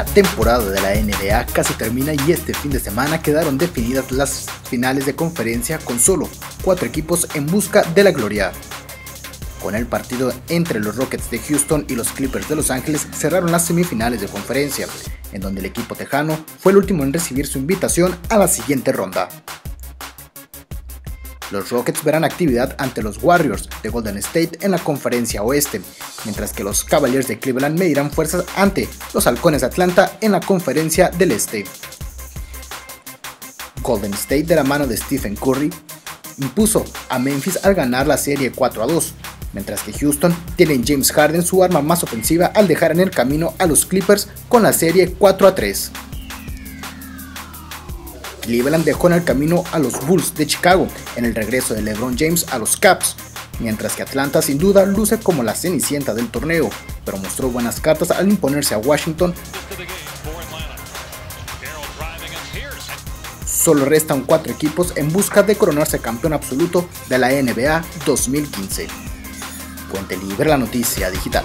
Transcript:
La temporada de la NBA casi termina y este fin de semana quedaron definidas las finales de conferencia con solo cuatro equipos en busca de la gloria. Con el partido entre los Rockets de Houston y los Clippers de Los Ángeles cerraron las semifinales de conferencia, en donde el equipo tejano fue el último en recibir su invitación a la siguiente ronda. Los Rockets verán actividad ante los Warriors de Golden State en la conferencia oeste, mientras que los Cavaliers de Cleveland medirán fuerzas ante los Halcones de Atlanta en la conferencia del este. Golden State de la mano de Stephen Curry impuso a Memphis al ganar la serie 4 a 2, mientras que Houston tiene en James Harden su arma más ofensiva al dejar en el camino a los Clippers con la serie 4 a 3. Cleveland dejó en el camino a los Bulls de Chicago en el regreso de LeBron James a los Caps, mientras que Atlanta sin duda luce como la cenicienta del torneo, pero mostró buenas cartas al imponerse a Washington. Solo restan cuatro equipos en busca de coronarse campeón absoluto de la NBA 2015. Puente Libre, la noticia digital.